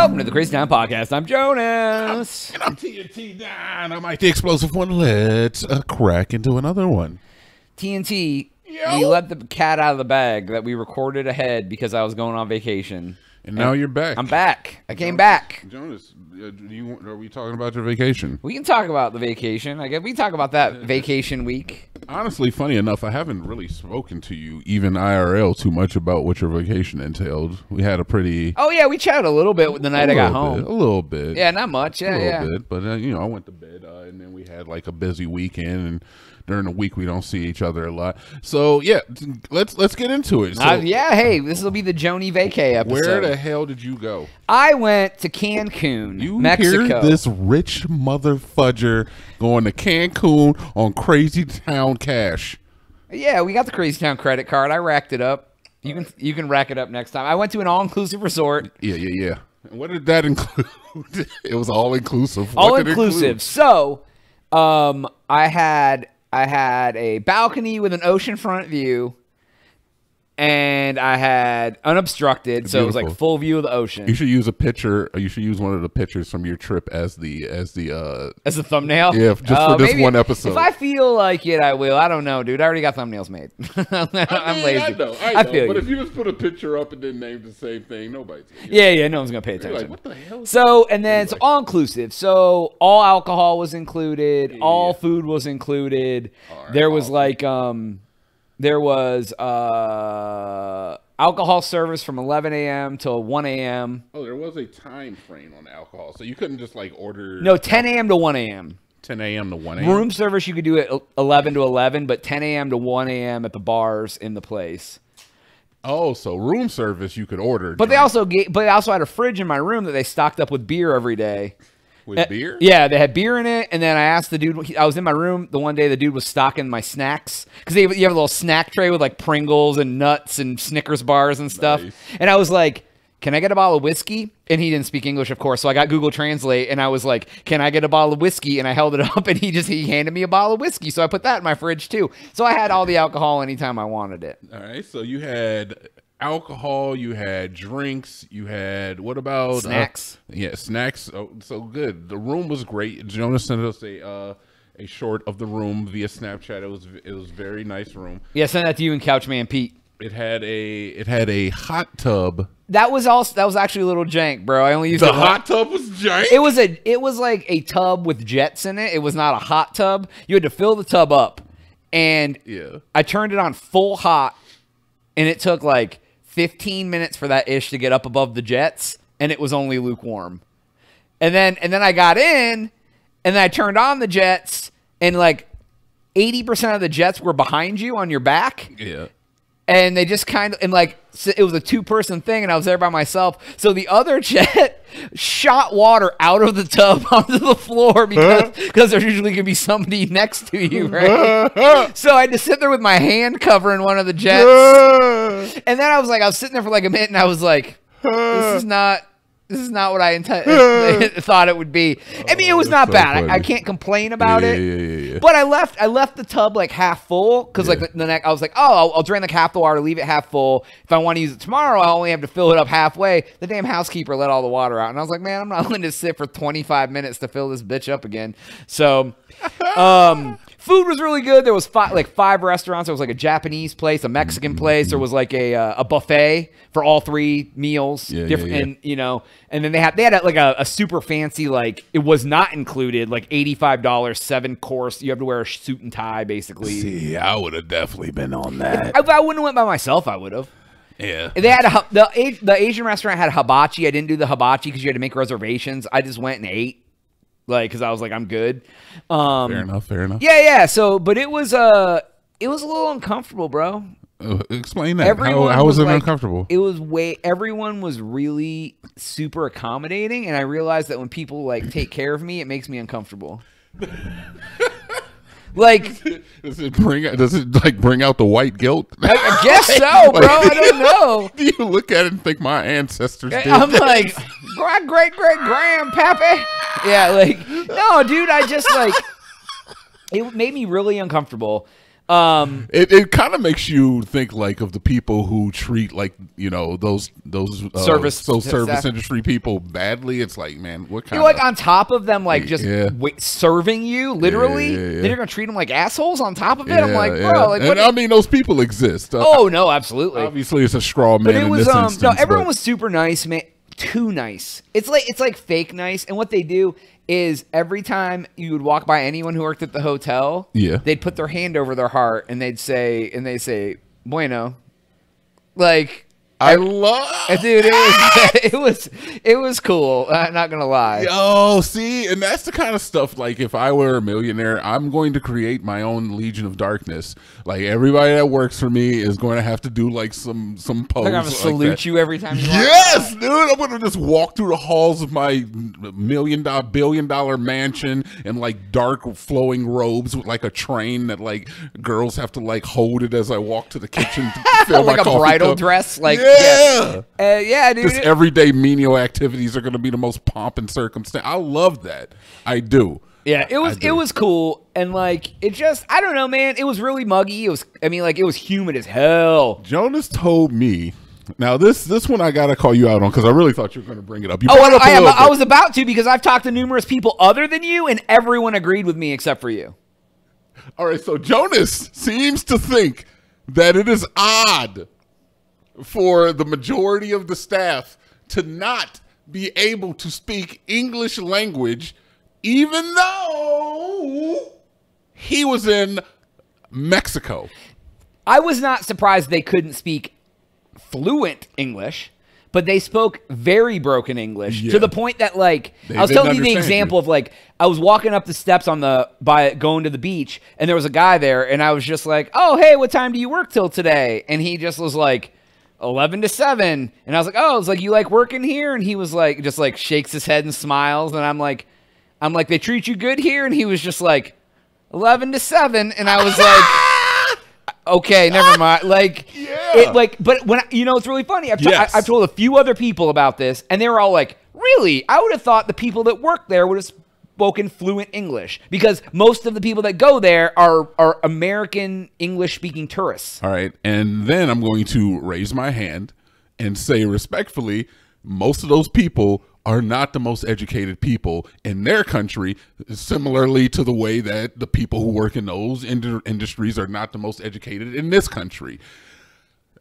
Welcome to the Crazy Town Podcast. I'm Jonas. And I'm TNT Don. I'm Mike the Explosive One. Let's uh, crack into another one. TNT, Yo. we let the cat out of the bag that we recorded ahead because I was going on vacation. And now you're back. I'm back. I came back. Jonas, uh, do you, are we talking about your vacation? We can talk about the vacation. I guess we can talk about that vacation week. Honestly, funny enough, I haven't really spoken to you, even IRL, too much about what your vacation entailed. We had a pretty. Oh yeah, we chatted a little bit the night I got little home. bit, a little bit. Yeah, not much. Yeah, a little yeah. bit. But, uh, you know, I went to bed, uh, and then we had like a busy weekend, and during the week we don't see each other a lot. So, yeah, let's let's get into it. So, Uh, yeah, hey, this will be the Joni vacay episode. Where the hell did you go? I went to Cancun, You Mexico. this rich mother fudger going to Cancun on Crazy Town Cash? Yeah, we got the Crazy Town credit card. I racked it up. You can you can rack it up next time. I went to an all inclusive resort. Yeah, yeah, yeah. What did that include? it was all inclusive. All inclusive. So, um, I had I had a balcony with an oceanfront view, and I had unobstructed, so it was like full view of the ocean. You should use a picture. You should use one of the pictures from your trip as the as the. uh as a thumbnail. Yeah, just Uh, for this maybe one episode. If I feel like it, I will. I don't know, dude. I already got thumbnails made. I'm mean, lazy. I know, I know. feel but you. if you just put a picture up and then name the same thing, nobody's. Gonna yeah, yeah. No one's gonna pay You're attention. like, what the hell? So and then so all inclusive. So all alcohol was included. All food was included. right, there was awesome. like um, there was uh alcohol service from 11 a.m. till 1 a.m. Oh, there was a time frame on alcohol, so you couldn't just like order. No, 10 a.m. to 1 a.m. 10 a.m. to 1 a.m. Room service you could do at 11 to 11, but 10 a.m. to 1 a.m. at the bars in the place. Oh, so room service you could order. But they also gave, but they also had a fridge in my room that they stocked up with beer every day. With Uh, beer. Yeah, they had beer in it, and then I asked the dude. he- I was in my room the one day. The dude was stocking my snacks because you have a little snack tray with like Pringles and nuts and Snickers bars and stuff. Nice. And I was like, "Can I get a bottle of whiskey?" And he didn't speak English, of course. So I got Google Translate, and I was like, "Can I get a bottle of whiskey?" And I held it up, and he just he handed me a bottle of whiskey. So I put that in my fridge too. So I had all the alcohol anytime I wanted it. All right, so you had alcohol, you had drinks, you had what about uh, Snacks. yeah, snacks. Oh, so good. The room was great. Jonas sent us a uh, a short of the room via Snapchat. It was it was very nice room. Yeah, send that to you and Couchman Pete. It had a it had a hot tub. That was also that was actually a little jank, bro. I only used The hot tub was jank. It was a it was like a tub with jets in it. It was not a hot tub. You had to fill the tub up. And yeah. I turned it on full hot and it took like 15 minutes for that ish to get up above the jets and it was only lukewarm. And then and then I got in and then I turned on the jets and like 80% of the jets were behind you on your back Yeah. And they just kind of and like so it was a two person thing and i was there by myself. So the other jet shot water out of the tub onto the floor because because there's usually gonna be somebody next to you right? So i had to sit there with my hand covering one of the jets. And then i was like i was sitting there for like a minute and i was like this is not this is not what I intended thought it would be. I mean, it was Oh, not so bad. I, I can't complain about Yeah, it. yeah, yeah. But I left I left the tub like half full because like the, the next I was like, oh, I'll, I'll drain the half the water, leave it half full. If I want to use it tomorrow, I only have to fill it up halfway. The damn housekeeper let all the water out, and I was like, man, I'm not willing to sit for 25 minutes to fill this bitch up again. So, um, food was really good. There was five like five restaurants. There was like a Japanese place, a Mexican place. There was like a uh, a buffet for all three meals. Yeah, yeah, different, yeah. and you know, and then they had they had like a, a super fancy like it was not included like eighty five dollars seven course. You have to wear a suit and tie basically. See, I would have definitely been on that. If I wouldn't have went by myself, I would have. Yeah. They had a, the the Asian restaurant had hibachi. I didn't do the hibachi because you had to make reservations. I just went and ate, like because I was like I'm good. Um, Fair enough. Fair enough. yeah, yeah. So, but it was uh, it was a little uncomfortable, bro. Uh, explain that. Everyone how how was, it like- uncomfortable? It was way. Everyone was really super accommodating, and I realized that when people like take care of me, it makes me uncomfortable. like, Does it bring does it like bring out the white guilt? I, I guess so, bro. I don't know. Do you look at it and think my ancestors did? I'm this? like, great, great, great grandpappy. Yeah, like, no, dude. I just like, it made me really uncomfortable. Um, It, it kind of makes you think like of the people who treat like you know those those uh, Service those service industry people badly. It's like man, what kind you're like on top of them, like just Yeah. wait, serving you, literally. yeah, yeah. Then you're gonna treat them like assholes on top of it. I'm like, yeah. bro, like and? I mean those people exist. Uh, oh no, absolutely. obviously it's a straw man But it was um instance. no, everyone but- was super nice, man. Too nice. It's like it's like fake nice. And what they do is every time you would walk by anyone who worked at the hotel, Yeah. they'd put their hand over their heart and they'd say and they say bueno, like. I eh, love. Dude, it was it was it was cool. I'm not gonna lie. Oh, see, and that's the kind of stuff. Like, if I were a millionaire, I'm going to create my own Legion of Darkness. Like, everybody that works for me is going to have to do like some some pose. I'm gonna like salute that. you every time you Yes, dude. I'm gonna just walk through the halls of my million dollar, billion dollar mansion in like dark flowing robes with like a train that like girls have to like hold it as I walk to the kitchen to fill Like my a bridal cup. dress, like- yeah. Uh, yeah, dude. Just everyday menial activities are going to be the most pomp and circumstance. I love that. I do. Yeah, it was it was cool and like it just I don't know, man. It was really muggy. It was I mean like it was humid as hell. Jonas told me. Now this this one I gotta call you out on because I really thought you were going to bring it up. You Oh, it up I, am, I was about to because I've talked to numerous people other than you, and everyone agreed with me except for you. All right, so Jonas seems to think that it is odd for the majority of the staff to not be able to speak English language, even though he was in Mexico. I was not surprised they couldn't speak fluent English, but they spoke very broken English Yeah. to the point that like They I was telling you the example you. of like I was walking up the steps on the by going to the beach and there was a guy there and I was just like, "Oh, hey, what time do you work till today?" And he just was like 11 to 7 and I was like oh it's like you like working here and he was like just like shakes his head and smiles and I'm like I'm like they treat you good here and he was just like 11 to 7 and I was like okay, never mind. Like, Yeah. it like, but when I, you know, it's really funny. I've, Yes. I, have told a few other people about this, and they were all like, "Really? I would have thought the people that work there would have spoken fluent English because most of the people that go there are are American English speaking tourists." All right. And then I'm going to raise my hand and say respectfully, most of those people are not the most educated people in their country, similarly to the way that the people who work in those ind- industries are not the most educated in this country.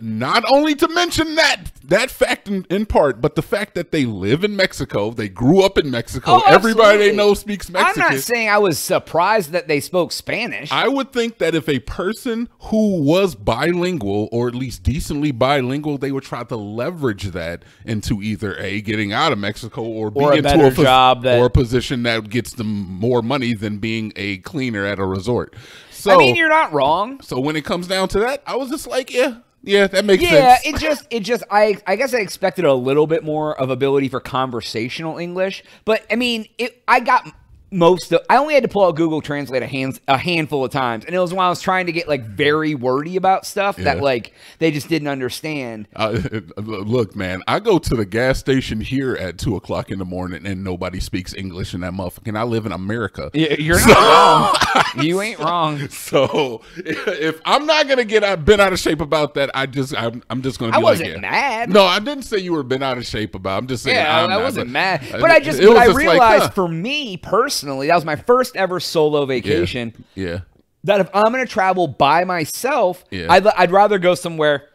Not only to mention that that fact in, in part, but the fact that they live in Mexico, they grew up in Mexico. Oh, Everybody they know speaks Mexican. I'm not saying I was surprised that they spoke Spanish. I would think that if a person who was bilingual or at least decently bilingual, they would try to leverage that into either a getting out of Mexico or being Or a into a job that- or a position that gets them more money than being a cleaner at a resort. So, I mean, you're not wrong. so when it comes down to that, I was just like, yeah, yeah, that makes Yeah, sense. Yeah, it just it just I I guess I expected a little bit more of ability for conversational English, but I mean, it I got most of I only had to pull out Google Translate a hands a handful of times, and it was when I was trying to get like very wordy about stuff that like they just didn't understand. Uh, look, man, I go to the gas station here at two o'clock in the morning, and nobody speaks English in that motherfucker. And I live in America. Y- You're not wrong. You ain't wrong. So if I'm not gonna get out, bent out of shape about that, I just I'm, I'm just gonna. Be I wasn't yeah. mad. No, I didn't say you were bent out of shape about. I'm just saying. Yeah, I'm I not, wasn't but- mad, but I just it was I just like, realized huh. for me personally, that was my first ever solo vacation. Yeah. that if I'm going to travel by myself, Yeah. I'd, I'd rather go somewhere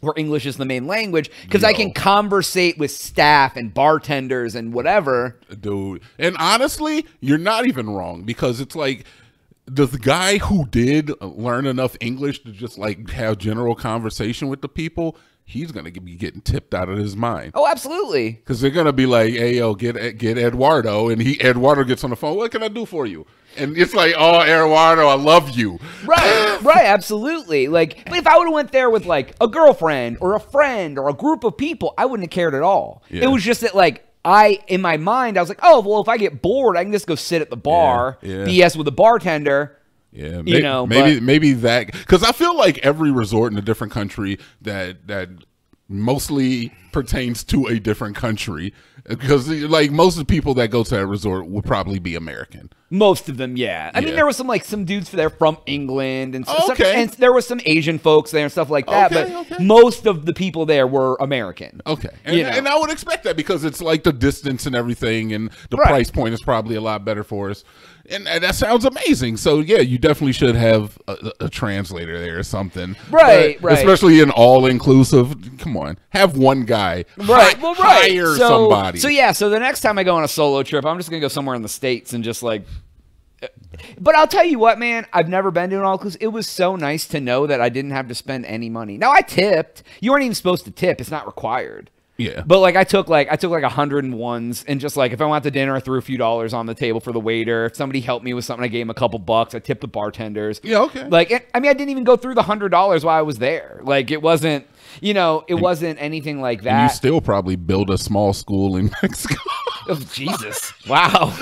where English is the main language because I can conversate with staff and bartenders and whatever. dude. And honestly, you're not even wrong because it's like the, the guy who did learn enough English to just like have general conversation with the people, he's gonna be getting tipped out of his mind. Oh, absolutely. Because they're gonna be like, "Hey, yo, get get Eduardo," and he Eduardo gets on the phone. What can I do for you? And it's like, "Oh, Eduardo, I love you." Right, right, absolutely. Like, but if I would have went there with like a girlfriend or a friend or a group of people, I wouldn't have cared at all. Yeah. It was just that like I, in my mind, I was like, oh, well, if I get bored, I can just go sit at the bar, yeah. BS with the bartender. Yeah, You know, maybe but- maybe that because I feel like every resort in a different country that that mostly pertains to a different country because like most of the people that go to that resort would probably be American. Most of them, yeah. I mean, there was some like some dudes there from England and, okay. and there was some Asian folks there and stuff like that. Okay, but okay. most of the people there were American. Okay, and, You know. and I would expect that because it's like the distance and everything, and the Right. price point is probably a lot better for us. And, and that sounds amazing. So yeah, you definitely should have a, a translator there or something. Right, But right. Especially an all inclusive. Come on, have one guy. Right. Hi- well, right. Hire so, somebody. So yeah. So the next time I go on a solo trip, I'm just gonna go somewhere in the states and just like. But I'll tell you what, man. I've never been to an all inclusive. It was so nice to know that I didn't have to spend any money. Now I tipped. You weren't even supposed to tip. It's not required. Yeah. But like I took like I took like a hundred and ones and just like if I went to dinner, I threw a few dollars on the table for the waiter. If somebody helped me with something, I gave him a couple bucks. I tipped the bartenders. Yeah, okay. Like it, I mean, I didn't even go through the hundred dollars while I was there. Like it wasn't, you know, it wasn't anything like and you still probably build a small school in Mexico. Oh, Jesus! Wow.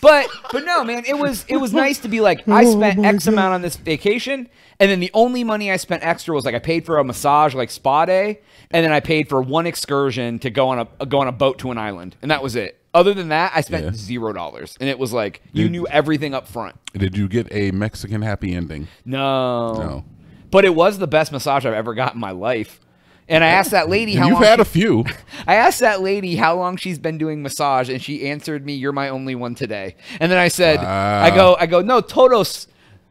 But but no, man, it was it was nice to be like I oh spent X amount on this vacation, and then the only money I spent extra was like I paid for a massage like spa day, and then I paid for one excursion to go on a go on a boat to an island, and that was it. Other than that, I spent Yeah. zero dollars, and it was like you Dude. knew everything up front. Did you get a Mexican happy ending? No, No. But it was the best massage I've ever got in my life. And I asked that lady how You've long had she- a few. I asked that lady how long she's been doing massage, and she answered me, "You're my only one today." And then I said, Wow. "I go, I go, no, todos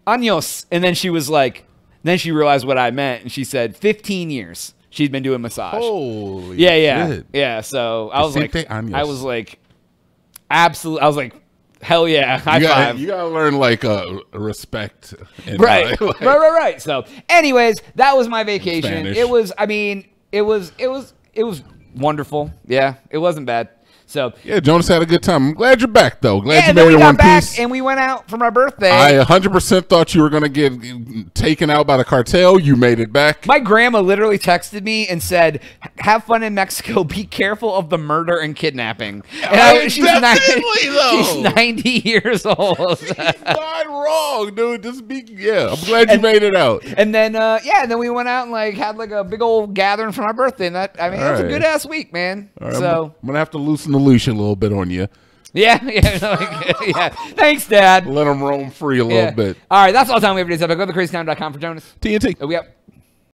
años." And then she was like, then she realized what I meant, and she said, "15 years she's been doing massage." Holy yeah, yeah, shit. yeah. So I was like. I was like, absolutely, I was like, hell yeah, high You gotta, five. you gotta learn like uh, respect. and, right, uh, like- right, right, right. So, anyways, that was my vacation. Spanish. It was, I mean, it was, it was, it was wonderful. Yeah, it wasn't bad. So, Yeah, Jonas had a good time. I'm glad you're back though. Glad yeah, you made it one back piece. and we went out for my birthday. I 100% thought you were gonna get taken out by the cartel. You made it back. my grandma literally texted me and said, "Have fun in Mexico. Be careful of the murder and kidnapping." And I- she's, definitely, 90, though. she's ninety years old. Not wrong, dude. Just be yeah. I'm glad you made it out. and then, uh, yeah, and then we went out and like had like a big old gathering for my birthday. And that, I mean, it was a good ass week, man. All right, so. I'm, I'm gonna have to loosen the a little bit on you. Yeah, yeah, like, yeah. Thanks, Dad. Let them roam free a little Yeah. bit. All right, that's all the time we have for today's episode. Go to crazytown.com for Jonas. TNT. Oh, we up.